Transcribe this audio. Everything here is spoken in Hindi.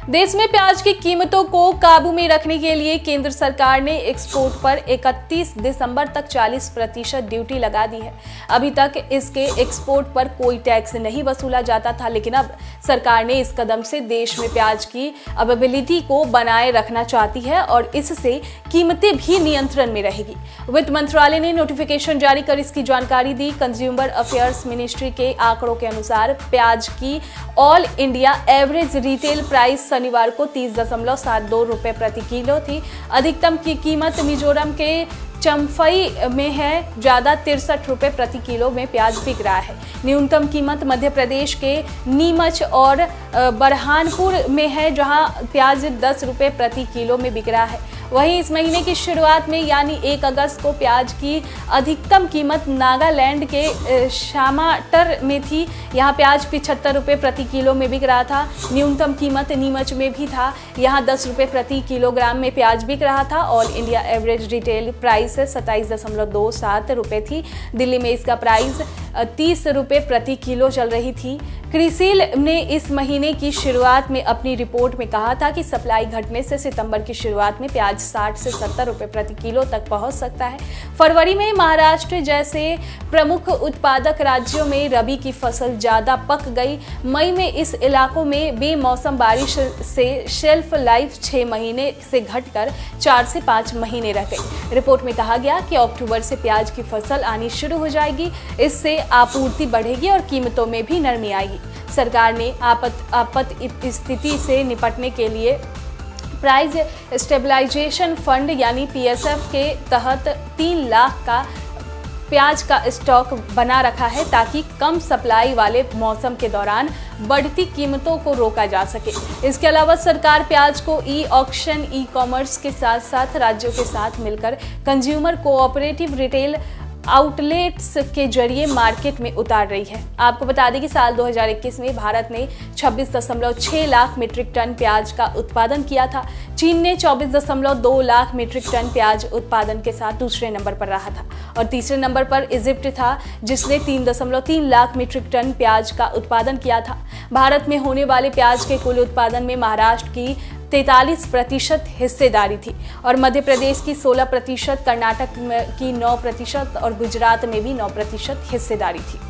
देश में प्याज की कीमतों को काबू में रखने के लिए केंद्र सरकार ने एक्सपोर्ट पर 31 दिसंबर तक 40 प्रतिशत ड्यूटी लगा दी है। अभी तक इसके एक्सपोर्ट पर कोई टैक्स नहीं वसूला जाता था, लेकिन अब सरकार ने इस कदम से देश में प्याज की अवेबिलिटी को बनाए रखना चाहती है और इससे कीमतें भी नियंत्रण में रहेगी। वित्त मंत्रालय ने नोटिफिकेशन जारी कर इसकी जानकारी दी। कंज्यूमर अफेयर्स मिनिस्ट्री के आंकड़ों के अनुसार प्याज की all India average retail price शनिवार को तीस दशमलव सात दो रुपये प्रति किलो थी। अधिकतम की कीमत मिजोरम के चम्फई में है। ज़्यादा तिरसठ रुपये प्रति किलो में प्याज बिक रहा है। न्यूनतम कीमत मध्य प्रदेश के नीमच और बरहानपुर में है, जहाँ प्याज दस रुपये प्रति किलो में बिक रहा है। वहीं इस महीने की शुरुआत में यानी एक अगस्त को प्याज की अधिकतम कीमत नागालैंड के शामाटर में थी। यहाँ प्याज पिछहत्तर रुपये प्रति किलो में बिक रहा था। न्यूनतम कीमत नीमच में भी था। यहाँ दस रुपये प्रति किलोग्राम में प्याज बिक रहा था। All India average retail price सत्ताईस दशमलव दो सात रुपये थी। दिल्ली में इसका प्राइस तीस रुपये प्रति किलो चल रही थी। क्रिसिल ने इस महीने की शुरुआत में अपनी रिपोर्ट में कहा था कि सप्लाई घटने से सितंबर की शुरुआत में प्याज 60 से 70 रुपए प्रति किलो तक पहुँच सकता है। फरवरी में महाराष्ट्र जैसे प्रमुख उत्पादक राज्यों में रबी की फ़सल ज़्यादा पक गई। मई में इस इलाकों में बेमौसम बारिश से शेल्फ लाइफ छः महीने से घटकर चार से पाँच महीने रह गई। रिपोर्ट में कहा गया कि अक्टूबर से प्याज की फ़सल आनी शुरू हो जाएगी। इससे आपूर्ति बढ़ेगी और कीमतों में भी नरमी आएगी। सरकार ने आपत आपत स्थिति से निपटने के लिए प्राइस स्टेबलाइजेशन फंड यानी पीएसएफ के तहत तीन लाख का प्याज का स्टॉक बना रखा है ताकि कम सप्लाई वाले मौसम के दौरान बढ़ती कीमतों को रोका जा सके। इसके अलावा सरकार प्याज को ई ऑक्शन ई कॉमर्स के साथ साथ राज्यों के साथ मिलकर कंज्यूमर कोऑपरेटिव रिटेल आउटलेट्स के ज़रिए मार्केट में उतार रही है। आपको बता दें कि साल 2021 में भारत ने 26.6 लाख मीट्रिक टन प्याज का उत्पादन किया था। चीन ने 24.2 लाख मीट्रिक टन प्याज उत्पादन के साथ दूसरे नंबर पर रहा था और तीसरे नंबर पर इजिप्ट था, जिसने 3.3 लाख मीट्रिक टन प्याज का उत्पादन किया था। भारत में होने वाले प्याज के कुल उत्पादन में महाराष्ट्र की तैतालीस प्रतिशत हिस्सेदारी थी और मध्य प्रदेश की 16 प्रतिशत, कर्नाटक की 9 प्रतिशत और गुजरात में भी 9 प्रतिशत हिस्सेदारी थी।